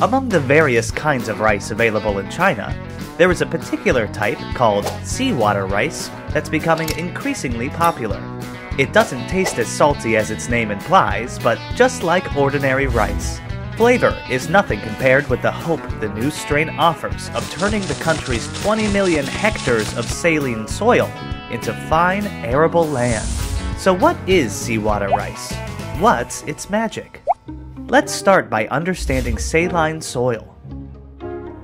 Among the various kinds of rice available in China, there is a particular type called seawater rice that's becoming increasingly popular. It doesn't taste as salty as its name implies, but just like ordinary rice. Flavor is nothing compared with the hope the new strain offers of turning the country's 20 million hectares of saline soil into fine, arable land. So, what is seawater rice? What's its magic? Let's start by understanding saline soil.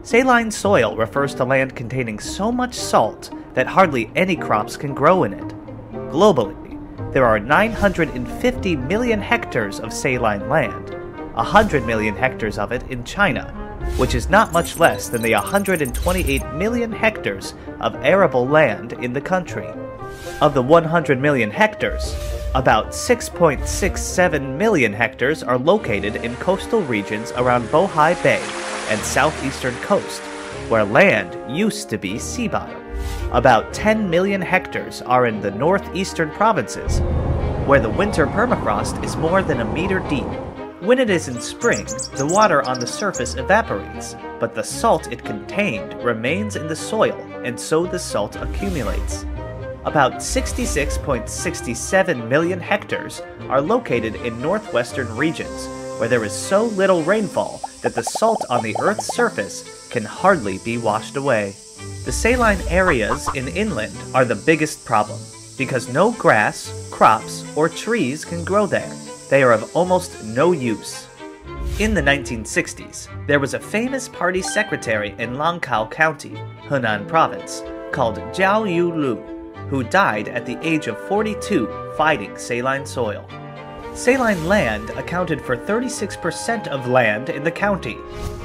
Saline soil refers to land containing so much salt that hardly any crops can grow in it. Globally, there are 950 million hectares of saline land, 100 million hectares of it in China, which is not much less than the 128 million hectares of arable land in the country. Of the 100 million hectares, about 6.67 million hectares are located in coastal regions around Bohai Bay and southeastern coast, where land used to be sea bottom. About 10 million hectares are in the northeastern provinces, where the winter permafrost is more than a meter deep when it is in spring, the water on the surface evaporates, but the salt it contained remains in the soil, and so the salt accumulates. About 66.67 million hectares are located in northwestern regions, where there is so little rainfall that the salt on the Earth's surface can hardly be washed away. The saline areas in inland are the biggest problem, because no grass, crops, or trees can grow there they are of almost no use. In the 1960s, there was a famous party secretary in Lankao County, Henan Province, called Jiao Yulu, who died at the age of 42 fighting saline soil. Saline land accounted for 36% of land in the county,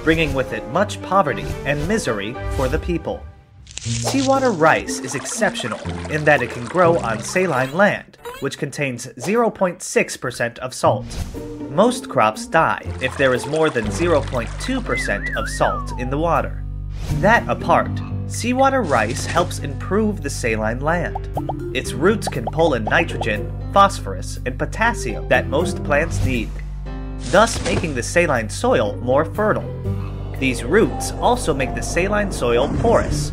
bringing with it much poverty and misery for the people. Seawater rice is exceptional in that it can grow on saline land, which contains 0.6% of salt. Most crops die if there is more than 0.2% of salt in the water. That apart, seawater rice helps improve the saline land. Its roots can pull in nitrogen, phosphorus, and potassium that most plants need, thus making the saline soil more fertile. These roots also make the saline soil porous,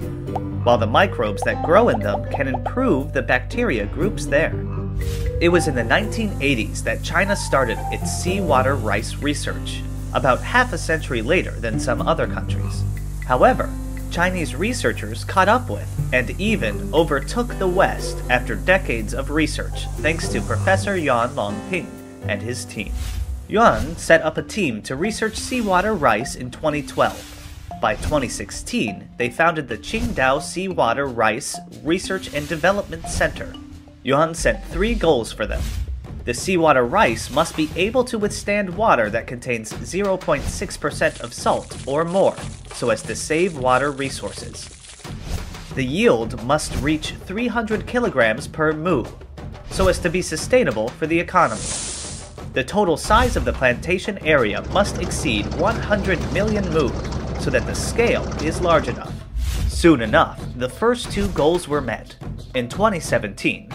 while the microbes that grow in them can improve the bacteria groups there. It was in the 1980s that China started its seawater rice research, about half a century later than some other countries. However, Chinese researchers caught up with and even overtook the West after decades of research thanks to Professor Yuan Longping and his team. Yuan set up a team to research seawater rice in 2012 by 2016, they founded the Qingdao Seawater Rice Research and Development Center. Yuan set three goals for them. The seawater rice must be able to withstand water that contains 0.6% of salt or more, so as to save water resources. The yield must reach 300 kilograms per mu, so as to be sustainable for the economy. The total size of the plantation area must exceed 100 million mu, so that the scale is large enough. Soon enough, the first two goals were met. In 2017,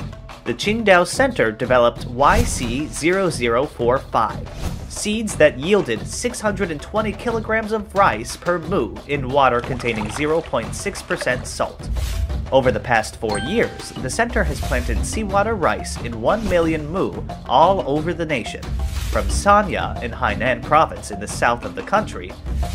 the Qingdao Center developed YC0045, seeds that yielded 620 kilograms of rice per mu in water containing 0.6% salt. Over the past four years, the center has planted seawater rice in 1 million mu all over the nation, from Sanya in Hainan province in the south of the country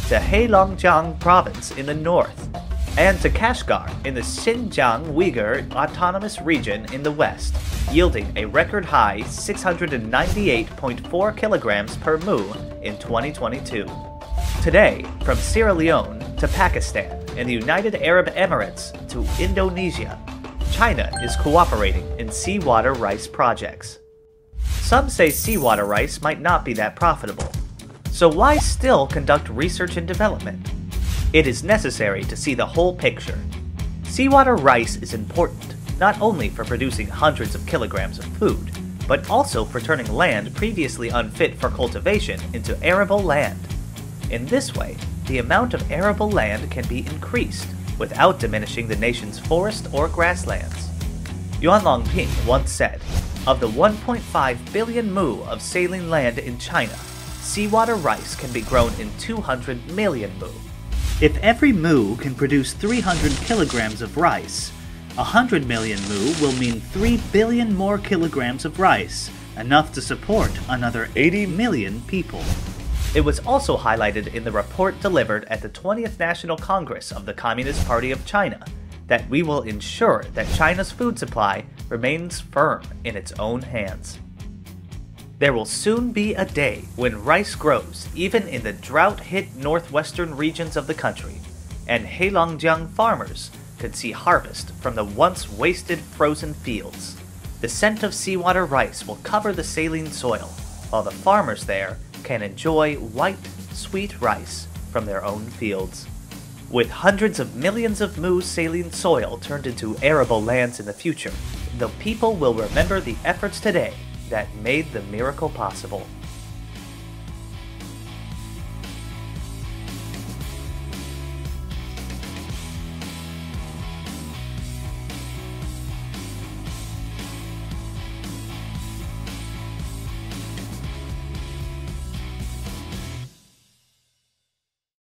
to Heilongjiang province in the north, and to Kashgar in the Xinjiang Uyghur Autonomous Region in the west, yielding a record high 698.4 kilograms per mu in 2022. Today, from Sierra Leone to Pakistan and the United Arab Emirates to Indonesia, China is cooperating in seawater rice projects. Some say seawater rice might not be that profitable. So why still conduct research and development? It is necessary to see the whole picture. Seawater rice is important, not only for producing hundreds of kilograms of food, but also for turning land previously unfit for cultivation into arable land. In this way, the amount of arable land can be increased without diminishing the nation's forest or grasslands. Yuan Longping once said, Of the 1.5 billion mu of saline land in China, seawater rice can be grown in 200 million mu. If every mu can produce 300 kilograms of rice, 100 million mu will mean 3 billion more kilograms of rice, enough to support another 80 million people. It was also highlighted in the report delivered at the 20th National Congress of the Communist Party of China that we will ensure that China's food supply remains firm in its own hands. There will soon be a day when rice grows even in the drought hit northwestern regions of the country, and Heilongjiang farmers could see harvest from the once wasted frozen fields. The scent of seawater rice will cover the saline soil, while the farmers there can enjoy white, sweet rice from their own fields. With hundreds of millions of mu saline soil turned into arable lands in the future, the people will remember the efforts today that made the miracle possible.